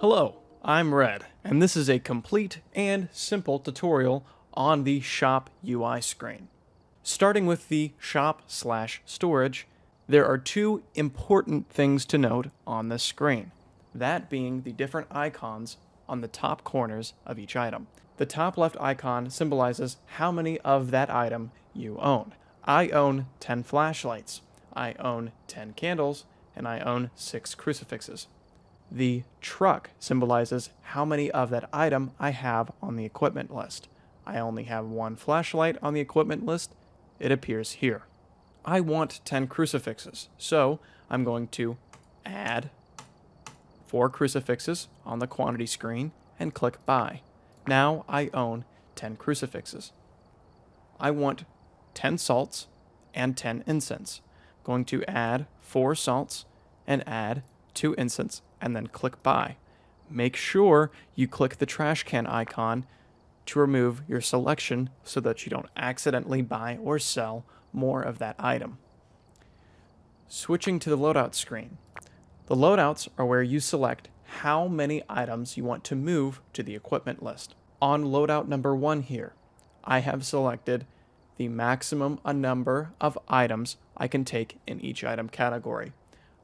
Hello, I'm Redd, and this is a complete and simple tutorial on the Shop UI screen. Starting with the Shop slash Storage, there are two important things to note on this screen, that being the different icons on the top corners of each item. The top left icon symbolizes how many of that item you own. I own 10 flashlights, I own 10 candles, and I own 6 crucifixes. The truck symbolizes how many of that item I have on the equipment list. I only have one flashlight on the equipment list. It appears here. I want 10 crucifixes, so I'm going to add 4 crucifixes on the quantity screen and click buy. Now I own 10 crucifixes. I want 10 salts and 10 incense. Going to add 4 salts and add 2 incense and then click buy. Make sure you click the trash can icon to remove your selection so that you don't accidentally buy or sell more of that item. Switching to the loadout screen. The loadouts are where you select how many items you want to move to the equipment list. On loadout number one here, I have selected the maximum a number of items I can take in each item category.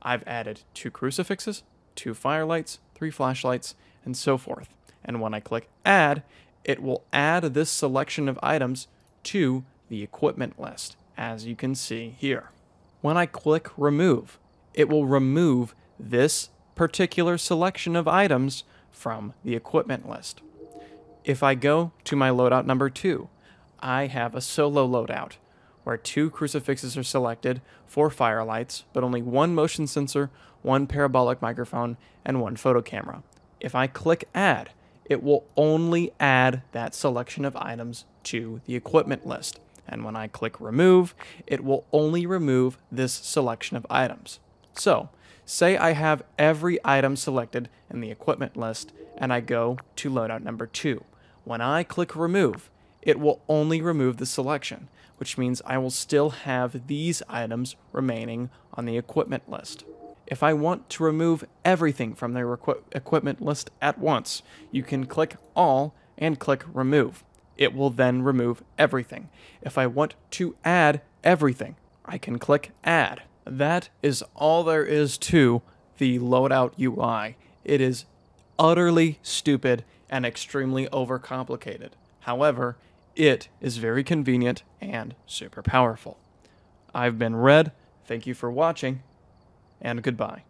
I've added two crucifixes, two firelights, three flashlights, and so forth. And when I click add, it will add this selection of items to the equipment list, as you can see here. When I click remove, it will remove this particular selection of items from the equipment list. If I go to my loadout number two, I have a solo loadout where two crucifixes are selected, four firelights, but only one motion sensor, one parabolic microphone, and one photo camera. If I click add, it will only add that selection of items to the equipment list. And when I click remove, it will only remove this selection of items. So, say I have every item selected in the equipment list and I go to loadout number two. When I click remove, it will only remove the selection, which means I will still have these items remaining on the equipment list. If I want to remove everything from their equi equipment list at once, you can click All and click Remove. It will then remove everything. If I want to add everything, I can click Add. That is all there is to the loadout UI. It is utterly stupid and extremely overcomplicated. However, it is very convenient and super powerful. I've been Redd. Thank you for watching, and goodbye.